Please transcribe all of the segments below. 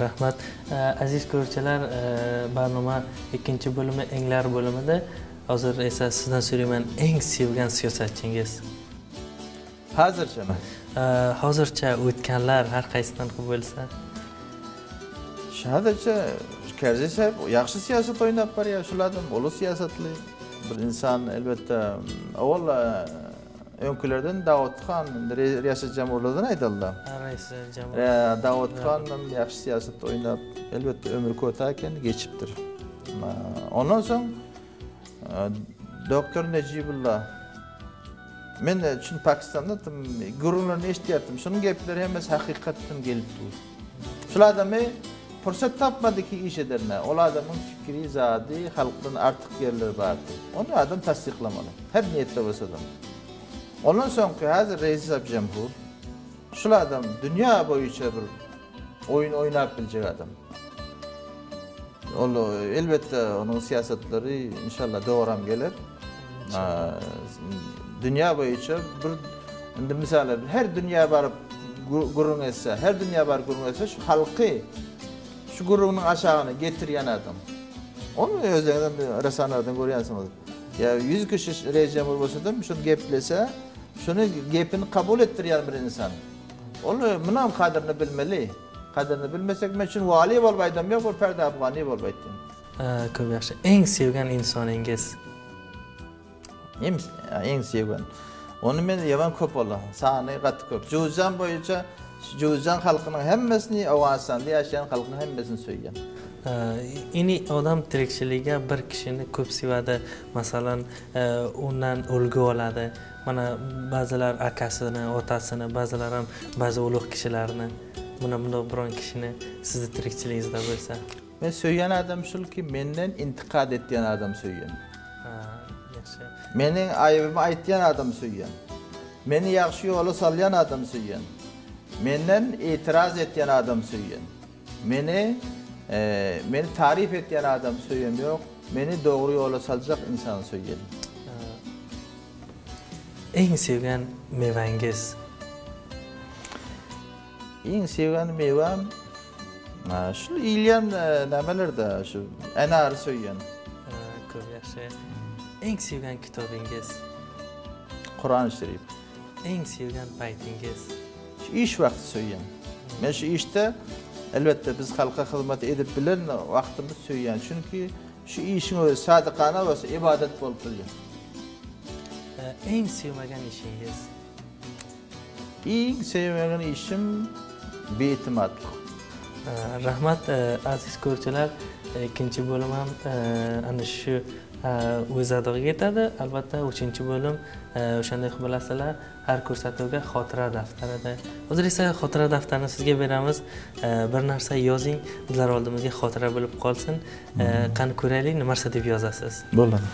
rahmat. Aziz ko'ruvchilar barnoma ikkinchi bo'limi englar bo'limida hozir esa sizdan so'rayman eng sevgan siyosatchingiz? Hozirchami hozircha o'tganlar har qaysidan bo'lsa. Hozircha kelajak yaxshi siyosat o'ynab boryapti shulardan ulug' siyosatli bir inson albatta avval önkülerden Davutxan Riyasat Cemhurluğundan aytıldı. Raisi Cemhurluğundan. Davutxan yaxshi siyosatda o'ynab, albatta ömür ko'ta geçiptir. Ondan so'ng e, doktor Najibulloh men shu Pokistonda gururlarni eshityaptim. Shuning gaplari hammasi haqiqatdan kelibdi. Shulardan men fırsat tapmadı ki iş edirne. O adamın fikri zadi, halkın artık yerleri vardı. Onu adam tasdiklamalı. Hep niyette basadım. Ondan soňky häzir reýis jemhur. Şul adam dünýä boýuça bir oýun oýnap biljek adam. Ol elbetde onun siýasatlary inşallah dowram geler. Dünya boyunca bir indi misaller her dünya barıp gurrun etse, her dünya barıp gurrun etse şu halkı şu gurrunun aşağını getiryen adam. Onu özlerinden resanlardan görüyorsunuz. Ya 100 kişi reis cemhur bolsa da şunu geplese şunu gepini kabul ettiryen bir insan. Onu mınam kadrini bilmeli. qadrini bilmasak men shuni valiy bo'lmaydim yo'q bir parda afg'oniy bo'lmaydim ko'p yaxshi. Eng sevgan insoningiz? Eng sevgan. Uni men yaman ko'p bo'ldi sani qattiq ko'p. Jo'zan bo'yicha jo'zan xalqining hammasini afg'onistonda yashagan xalqning hammasini so'ygan. Ini odam tirikchiligiga bir kishini ko'p sevadi. Masalan undan ulgu oladi mana ba'zilar akasini otasini ba'zilar ham ba'zi ulug' kishilarni buni bundoq biron kishini sizni tirikchiligingizda bo'lsa. Men so'ygan odam shuki mendan intiqod etgan odam so'ygan. Yaxshi. Mening aybimni aytgan odam so'ygan. Meni yaxshi yo'lga solgan odam so'ygan. Mendan e'tiroz etgan odam so'ygan. Meni meni ta'rif etgan odam so'ygan yo'q. Meni to'g'ri yo'lga solajak inson so'ygan eng sevgan mevangiz? Eng sevgan mevam? Shu ilyan nimalarda shu anar so'ygan? Ko'p yaxshi. Eng sevgan kitobingiz? Qur'oni sharif. Eng sevgan paytingiz? Shu ish vaqti so'ygan. Men shu ishda albatta biz xalqqa xizmat edib bilan vaqtimiz so'ygan. Chunki shu ishning o'zi sodiqona bo'lsa ibodat bo'lib qolgan eng sevmagan ishingiz? Eng sevmagan ishim bee'timodlik rahmat aziz ko'ruvchilar ikkinchi bo'lim ham ana shu o'z adog'iga yetadi. Albatta uchinchi bo'lim o'shanday qilib bilasizlar har ko'rsatuvga xotira daftarida. Hozir esa xotira daftarini sizga beramiz. Bir narsa yozing bizlar oldimizga xotira bo'lib qolsin. Qani ko'raylik nima narsa deb yozasiz? Bo'ladi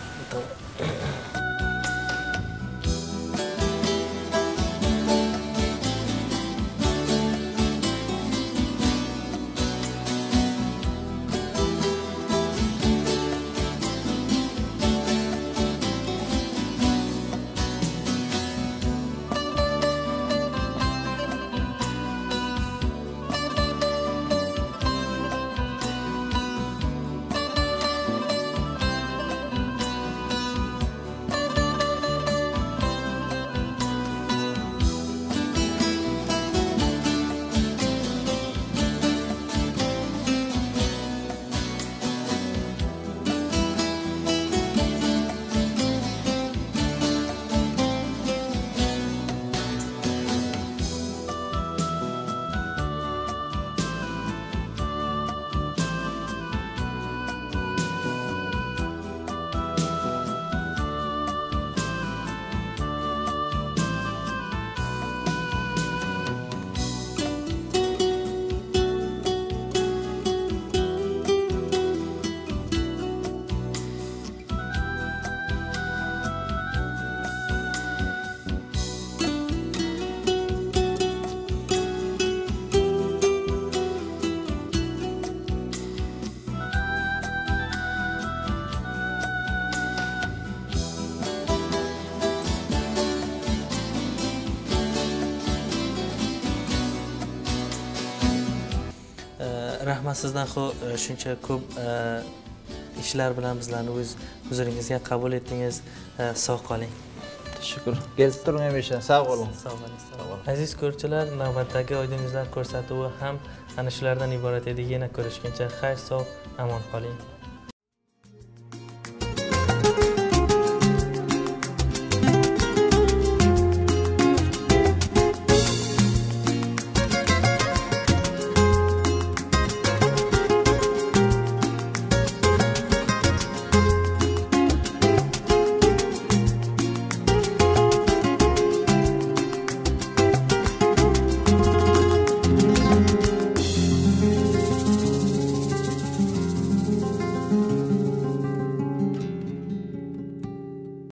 rahmat sizdan e, shuncha ko'p e, ishlar bilan bizlarni o'z huzuringizga qabul etdingiz E, sog' qoling Tashakkur. Kelib turing hamisha. Sog' bo'ling. sog' bo'ling aziz ko'ruvchilar navbatdagi oydin yuzlar ko'rsatuvi ham ana shulardan iborat edi yana ko'rishguncha xayr sog' amon qoling